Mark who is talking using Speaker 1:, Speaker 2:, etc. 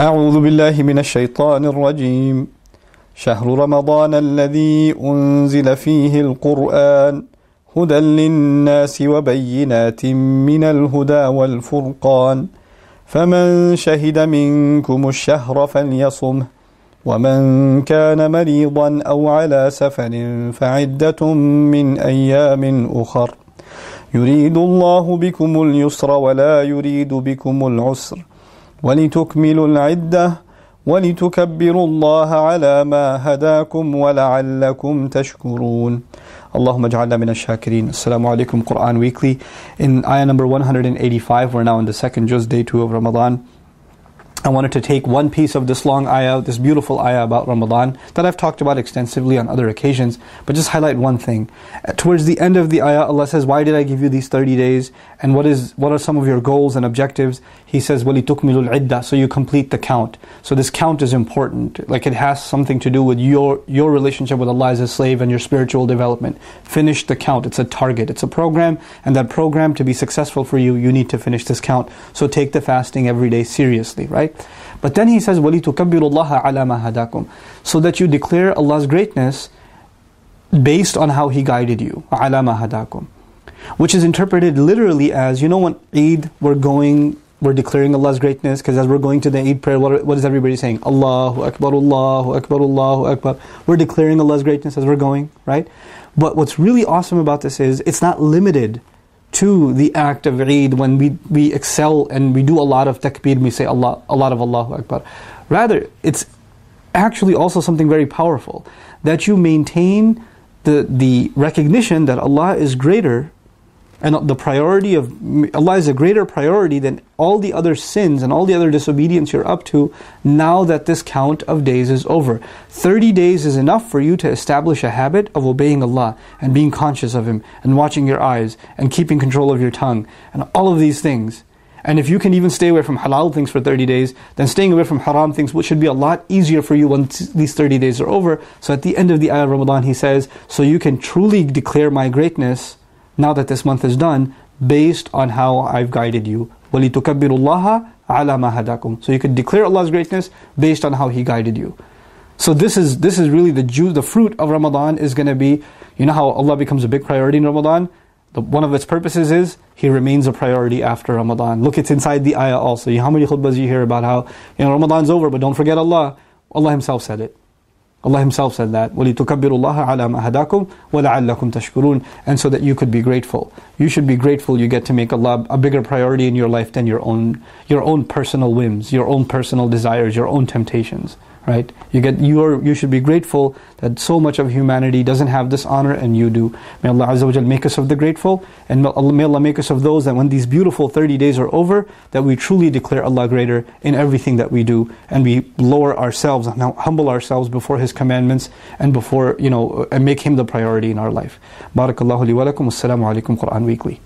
Speaker 1: أعوذ بالله من الشيطان الرجيم. شهر رمضان الذي أنزل فيه القرآن هدى للناس وبينات من الهدى والفرقان. فمن شهد منكم الشهر فليصمه ومن كان مريضا أو على سفر فعدة من أيام أخر. يريد الله بكم اليسر ولا يريد بكم العسر. ولتكملوا العدة ولتكبروا الله على ما هداكم ولعلكم تشكرون. اللهم اجعلنا من الشاكرين. السلام عليكم. Quran Weekly. In ayah number 185 we're now in the second juz day 2 of Ramadan. I wanted to take one piece of this long ayah, this beautiful ayah about Ramadan that I've talked about extensively on other occasions, but just highlight one thing. Towards the end of the ayah, Allah says, "Why did I give you these 30 days? And what is what are some of your goals and objectives?" He says, "Walitukmilul idda," so you complete the count. So this count is important. Like it has something to do with your your relationship with Allah as a slave and your spiritual development. Finish the count. It's a target. It's a program, and that program to be successful for you, you need to finish this count. So take the fasting every day seriously, right? right? But then he says, وَلِتُكَبِّرُ اللَّهَ عَلَى مَا هَدَاكُمْ So that you declare Allah's greatness based on how He guided you. عَلَى مَا هَدَاكُمْ Which is interpreted literally as, you know when Eid, we're going, we're declaring Allah's greatness, because as we're going to the Eid prayer, what, what is everybody saying? Allahu Akbar, Allahu Akbar, Allahu Akbar. We're declaring Allah's greatness as we're going, right? But what's really awesome about this is, it's not limited to the act of Eid when we, we excel and we do a lot of takbir, we say Allah, a lot of Allahu Akbar. Rather, it's actually also something very powerful that you maintain the, the recognition that Allah is greater and the priority of Allah is a greater priority than all the other sins and all the other disobedience you're up to now that this count of days is over. 30 days is enough for you to establish a habit of obeying Allah and being conscious of Him and watching your eyes and keeping control of your tongue and all of these things. And if you can even stay away from halal things for 30 days, then staying away from haram things should be a lot easier for you once these 30 days are over. So at the end of the ayah of Ramadan, he says, So you can truly declare my greatness now that this month is done, based on how I've guided you. وَلِتُكَبِّرُ اللَّهَ عَلَى مَا هَدَاكُمْ So you could declare Allah's greatness based on how He guided you. So this is this is really the juice, the fruit of Ramadan is going to be, you know how Allah becomes a big priority in Ramadan? The, one of its purposes is He remains a priority after Ramadan. Look, it's inside the ayah also. How many khutbahs you hear about how, you know, Ramadan's over, but don't forget Allah. Allah Himself said it. Allah Himself said that, وَلِتُكَبِّرُ اللَّهَ عَلَى مَا هَدَاكُمْ وَلَعَلَّكُمْ تَشْكُرُونَ And so that you could be grateful. You should be grateful you get to make Allah a bigger priority in your life than your own, your own personal whims, your own personal desires, your own temptations right? You get you are you should be grateful that so much of humanity doesn't have this honor and you do. May Allah Azza wa make us of the grateful and may Allah make us of those that when these beautiful 30 days are over, that we truly declare Allah greater in everything that we do and we lower ourselves and humble ourselves before His commandments and before, you know, and make Him the priority in our life. Barakallahu li wa lakum. Assalamu alaikum Quran Weekly.